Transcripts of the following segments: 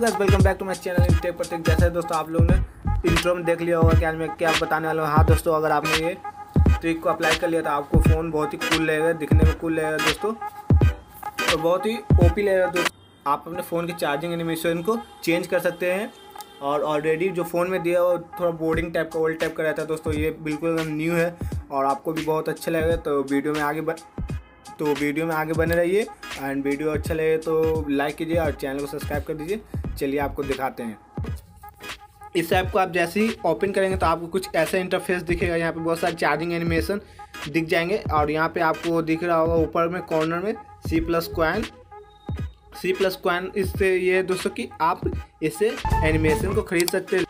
Guys welcome back to my channel tech पर tech जैसे दोस्तों, आप लोगों ने इंट्रो में देख लिया होगा कि आज मैं क्या बताने वाला हूँ। हाँ दोस्तों, अगर आपने ये ट्रिक को अप्लाई कर लिया तो आपको फ़ोन बहुत ही कूल लगेगा, दिखने में कूल लगेगा दोस्तों। तो बहुत ही ओपी लगेगा दोस्तों, आप अपने फ़ोन की चार्जिंग एनिमेशन को चेंज कर सकते हैं। और ऑलरेडी जो फ़ोन में दिया वो थोड़ा बोर्डिंग टाइप का ओल्ड टाइप का रहता है दोस्तों, ये बिल्कुल एकदम न्यू है। और आपको भी बहुत अच्छा लगेगा तो वीडियो में आगे तो वीडियो में आगे बने रहिए। एंड वीडियो अच्छा लगे तो लाइक कीजिए और चैनल को सब्सक्राइब कर दीजिए। चलिए आपको दिखाते हैं। इस ऐप को आप जैसे ही ओपन करेंगे तो आपको कुछ ऐसा इंटरफेस दिखेगा। यहाँ पे बहुत सारे चार्जिंग एनिमेशन दिख जाएँगे और यहाँ पे आपको दिख रहा होगा ऊपर में कॉर्नर में C plus coin C plus coin इससे ये दोस्तों कि आप इसे एनिमेशन को खरीद सकते हैं।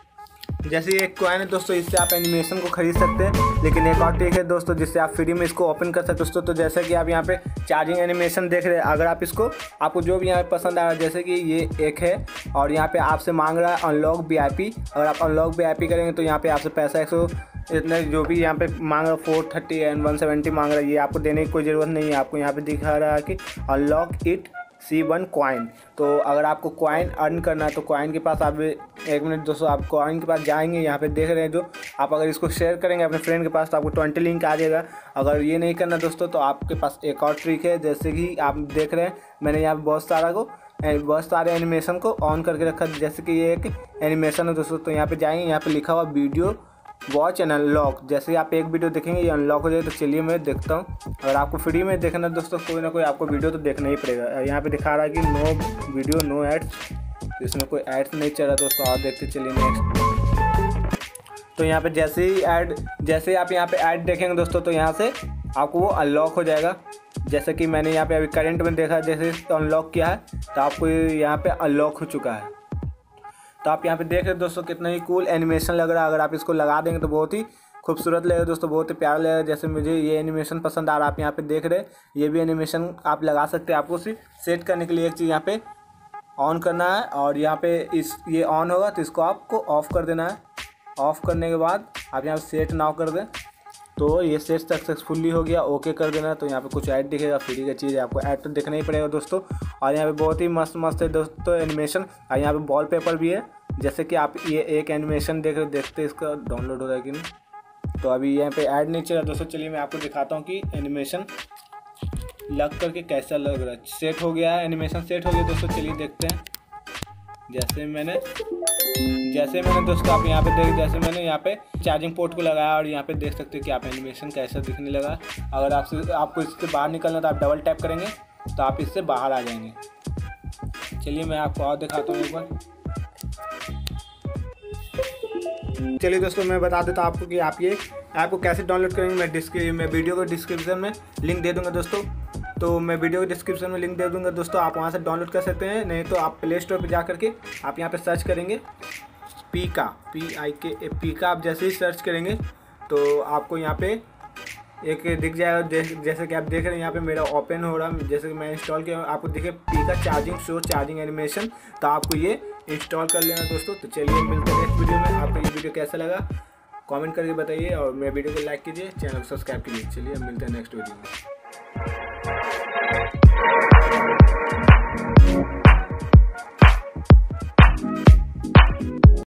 जैसे एक कॉइन है दोस्तों, इससे आप एनिमेशन को खरीद सकते हैं। लेकिन एक और ट्रिक है दोस्तों, जिससे आप फ्री में इसको ओपन कर सकते हैं दोस्तों तो जैसे कि आप यहाँ पे चार्जिंग एनिमेशन देख रहे हैं, अगर आप इसको, आपको जो भी यहाँ पे पसंद आया जैसे कि ये एक है, और यहाँ पे आपसे मांग रहा है अनलॉक बी अगर आप अनलॉक बी करेंगे तो यहाँ पे आपसे पैसा एक इतने जो भी यहाँ पे मांग रहा है four thirty and one seventy मांग रहा है, ये आपको देने की कोई ज़रूरत नहीं है, आपको यहाँ पे दिखा रहा है कि unlock it C one coin तो अगर आपको क्वाइन अर्न करना है तो क्वाइन के पास आप एक मिनट दोस्तों आप क्वाइन के पास जाएँगे, यहाँ पे देख रहे हैं जो आप अगर इसको शेयर करेंगे अपने फ्रेंड के पास तो आपको ट्वेंटी लिंक आ जाएगा। अगर ये नहीं करना दोस्तों तो आपके पास एक और ट्रिक है, जैसे कि आप देख रहे हैं, मैंने यहाँ पर बहुत सारा को बहुत सारे एनिमेशन को ऑन करके रखा, जैसे कि ये एक एनिमेशन है दोस्तों तो यहाँ पर जाएँगे, यहाँ पर लिखा हुआ वीडियो वॉच एंड अनलॉक जैसे आप एक वीडियो देखेंगे, ये अनलॉक हो जाए तो चलिए मैं देखता हूँ। अगर आपको फ्री में देखना दोस्तों, कोई ना कोई आपको वीडियो तो देखना ही पड़ेगा। यहाँ पे दिखा रहा है कि नो वीडियो नो एड्स इसमें कोई एड्स नहीं चल रहा दोस्तों और देखते चलिए नेक्स्ट तो यहाँ पे जैसे ही ऐड जैसे ही आप यहाँ पे ऐड देखेंगे दोस्तों तो यहाँ से आपको वो अनलॉक हो जाएगा। जैसे कि मैंने यहाँ पे अभी करंट में देखा, जैसे अनलॉक किया है तो आपको यहाँ पे अनलॉक हो चुका है। तो आप यहाँ पे देख रहे हो दोस्तों, कितना ही कूल एनिमेशन लग रहा है। अगर आप इसको लगा देंगे तो बहुत ही खूबसूरत लगेगा दोस्तों, बहुत ही प्यारा लगेगा। जैसे मुझे ये एनिमेशन पसंद आ रहा है, आप यहाँ पे देख रहे हैं। ये भी एनिमेशन आप लगा सकते हैं, आपको उसी सेट करने के लिए एक चीज़ यहाँ पे ऑन करना है और यहाँ पे इस, ये ऑन होगा तो इसको आपको ऑफ़ कर देना है। ऑफ़ करने के बाद आप यहाँ सेट नाव कर दें। तो ये सेट सक्सेसफुली हो गया, ओके कर देना तो यहाँ पे कुछ ऐड दिखेगा, फ्री का चीज़, आपको ऐड तो देखना ही पड़ेगा दोस्तों। और यहाँ पे बहुत ही मस्त मस्त है दोस्तों एनिमेशन और यहाँ पे वॉल पेपर भी है। जैसे कि आप ये एक एनिमेशन देख देखते इसका डाउनलोड हो रहा है कि नहीं। तो अभी यहाँ पे ऐड नहीं चला दोस्तों। चलिए मैं आपको दिखाता हूँ कि एनिमेशन लग करके कैसा लग रहा है? सेट हो गया है एनिमेशन सेट हो गया दोस्तों, चलिए देखते हैं। जैसे मैंने जैसे मैंने दोस्तों, आप यहाँ पे देख, जैसे मैंने यहाँ पे चार्जिंग पोर्ट को लगाया और यहाँ पे देख सकते हैं कि आप एनिमेशन कैसा दिखने लगा। अगर आपसे आपको इससे बाहर निकलना तो आप डबल टैप करेंगे तो आप इससे बाहर आ जाएँगे। चलिए, मैं आपको और दिखाता हूँ एक बार। चलिए दोस्तों, मैं बता देता हूँ आपको कि आप ये ऐप को कैसे डाउनलोड करेंगे। मैं डिस्क्रिप मैं वीडियो को डिस्क्रिप्शन में लिंक दे दूँगा दोस्तों। तो मैं वीडियो के डिस्क्रिप्शन में लिंक दे दूँगा। दोस्तों, आप वहाँ से डाउनलोड कर सकते हैं। नहीं तो आप प्ले स्टोर पर जा करके आप यहाँ पर सर्च करेंगे पीका पी आई के ए पीका आप जैसे ही सर्च करेंगे तो आपको यहाँ पे एक दिख जाएगा। जैसे कि आप देख रहे हैं, यहाँ पे मेरा ओपन हो रहा। है जैसे कि मैं इंस्टॉल किया, आपको दिखे पी का चार्जिंग शो चार्जिंग एनिमेशन तो आपको ये इंस्टॉल कर लेना दोस्तों। तो चलिए, मिलते हैं नेक्स्ट वीडियो में। आपको ये वीडियो कैसा लगा? कमेंट करके बताइए और मेरे वीडियो को लाइक कीजिए। चैनल को सब्सक्राइब कीजिए। चलिए, मिलते हैं नेक्स्ट वीडियो में।